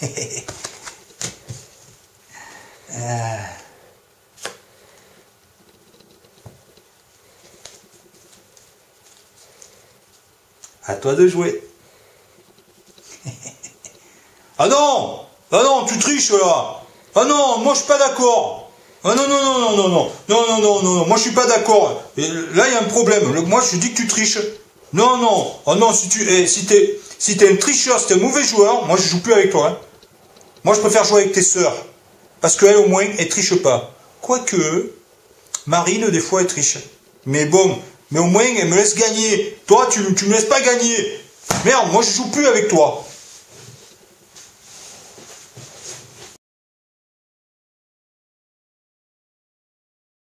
Ah. À toi de jouer. ah non Ah non, tu triches là Ah non, moi je suis pas d'accord ah non, non, non, non, non, non, non, non, non, non, non, moi je suis pas d'accord. Là, il y a un problème. Moi, je dis que tu triches. Non, non, oh non, si tu eh, si t'es si t'es un tricheur, si t'es un mauvais joueur, moi je joue plus avec toi. Hein. Moi, je préfère jouer avec tes sœurs. Parce qu'elle, au moins, elle triche pas. Quoique, Marine, des fois, elle triche. Mais bon, mais au moins, elle me laisse gagner. Toi, tu, tu me laisses pas gagner. Merde, moi, je joue plus avec toi.